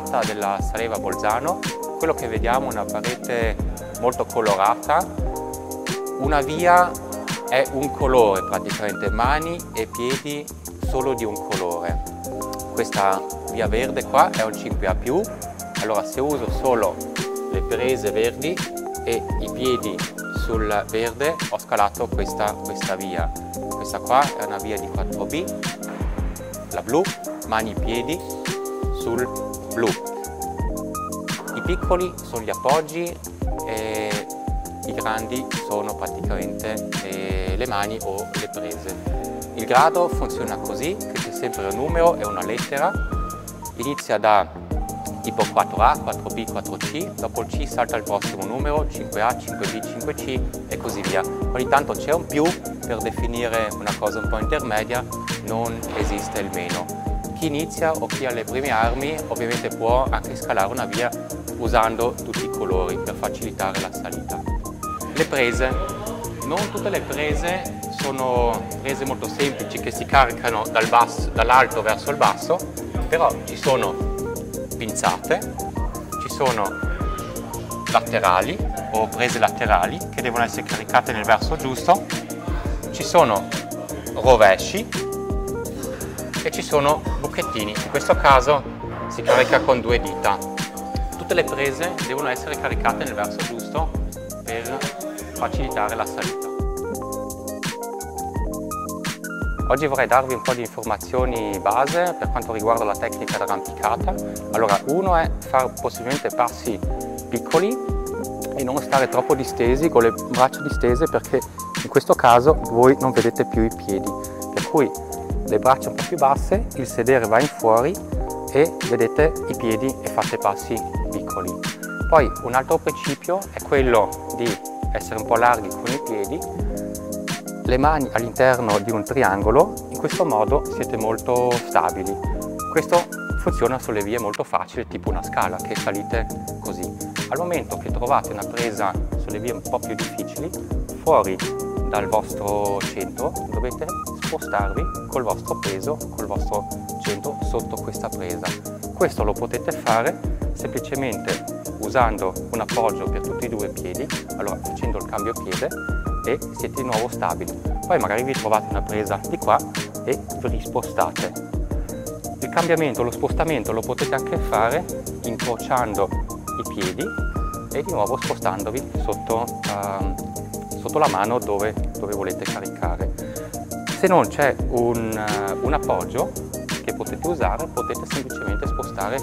tratta della Saleva Bolzano, quello che vediamo è una parete molto colorata, una via è un colore praticamente, mani e piedi solo di un colore. Questa via verde qua è un 5A+, allora se uso solo le prese verdi e i piedi sul verde ho scalato questa, questa via. Questa qua è una via di 4B, la blu, mani e piedi sul blu. I piccoli sono gli appoggi e i grandi sono praticamente le, le mani o le prese. Il grado funziona così, che c'è sempre un numero e una lettera, inizia da tipo 4A, 4B, 4C, dopo il C salta il prossimo numero, 5A, 5B, 5C e così via. Ogni tanto c'è un più per definire una cosa un po' intermedia, non esiste il meno. Chi inizia o chi ha le prime armi ovviamente può anche scalare una via usando tutti i colori per facilitare la salita. Le prese. Non tutte le prese sono prese molto semplici che si caricano dal dall'alto verso il basso, però ci sono pinzate, ci sono laterali o prese laterali che devono essere caricate nel verso giusto, ci sono rovesci e ci sono buchettini. In questo caso si carica con due dita. Tutte le prese devono essere caricate nel verso giusto per facilitare la salita. Oggi vorrei darvi un po' di informazioni base per quanto riguarda la tecnica d'arrampicata. Allora, uno è fare possibilmente passi piccoli e non stare troppo distesi con le braccia distese perché in questo caso voi non vedete più i piedi. Per cui le braccia un po' più basse, il sedere va in fuori e vedete i piedi e fate passi piccoli. Poi un altro principio è quello di essere un po' larghi con i piedi, le mani all'interno di un triangolo, in questo modo siete molto stabili. Questo funziona sulle vie molto facili, tipo una scala, che salite così. Al momento che trovate una presa sulle vie un po' più difficili, fuori dal vostro centro dovete spostarvi col vostro peso, col vostro centro sotto questa presa. Questo lo potete fare semplicemente usando un appoggio per tutti e due i piedi, allora facendo il cambio piede e siete di nuovo stabili. Poi magari vi trovate una presa di qua e vi rispostate. Il cambiamento, lo spostamento lo potete anche fare incrociando i piedi e di nuovo spostandovi sotto, uh, sotto la mano dove, dove, volete caricare. Se non c'è un, uh, un appoggio che potete usare, potete semplicemente spostare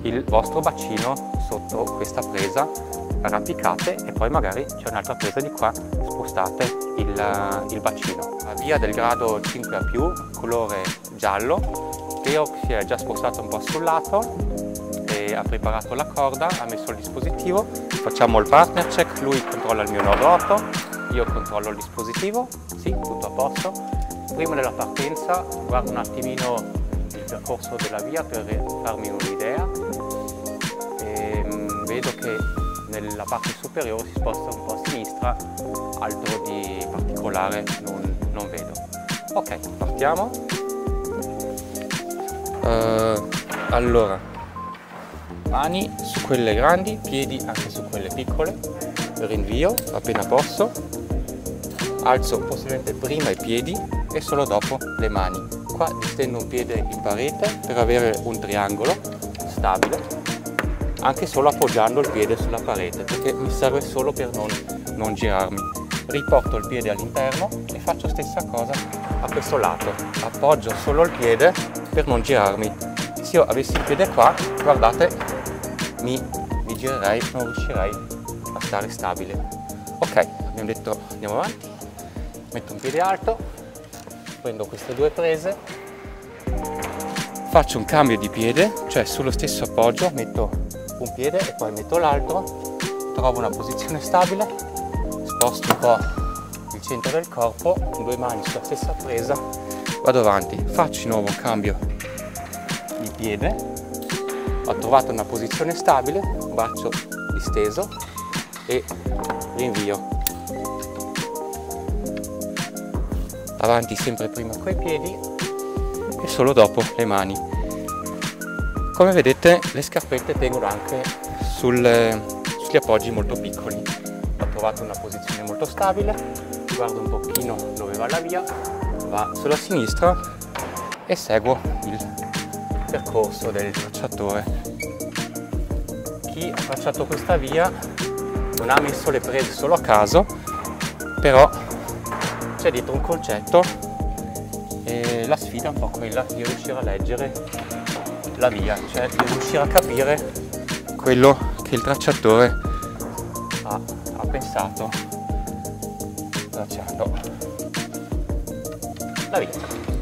il vostro bacino sotto questa presa arrampicate e poi magari c'è un'altra presa di qua spostate il, il bacino. La via del grado 5A colore giallo. Teo si è già spostato un po' sul lato e ha preparato la corda ha messo il dispositivo. Facciamo il partner check lui controlla il mio nodo 8 io controllo il dispositivo. Sì tutto a posto prima della partenza guardo un attimino il percorso della via per farmi un'idea vedo che nella parte superiore si sposta un po' a sinistra, altro di particolare non, non vedo. Ok, partiamo. Uh, allora, mani su quelle grandi, piedi anche su quelle piccole, rinvio appena posso, alzo possibilmente prima i piedi e solo dopo le mani. Qua distendo un piede in parete per avere un triangolo stabile anche solo appoggiando il piede sulla parete perché mi serve solo per non, non girarmi. Riporto il piede all'interno e faccio stessa cosa a questo lato. Appoggio solo il piede per non girarmi. Se io avessi il piede qua guardate mi, mi girerei non riuscirei a stare stabile. Ok abbiamo detto andiamo avanti. Metto un piede alto prendo queste due prese. Faccio un cambio di piede cioè sullo stesso appoggio metto un piede e poi metto l'altro, trovo una posizione stabile, sposto un po' il centro del corpo, due mani sulla stessa presa, vado avanti, faccio di nuovo un cambio di piede, ho trovato una posizione stabile, braccio disteso e rinvio. Avanti sempre prima. Coi piedi. E solo dopo le mani. come vedete le scarpette tengono anche sul, sugli appoggi molto piccoli. Ho trovato una posizione molto stabile. Guardo un pochino dove va la via. Va sulla sinistra e seguo il percorso del tracciatore. Chi ha tracciato questa via non ha messo le prese solo a caso però dietro un concetto e la sfida è un po' quella di riuscire a leggere la via, cioè di riuscire a capire quello che il tracciatore ha, ha pensato tracciando la via.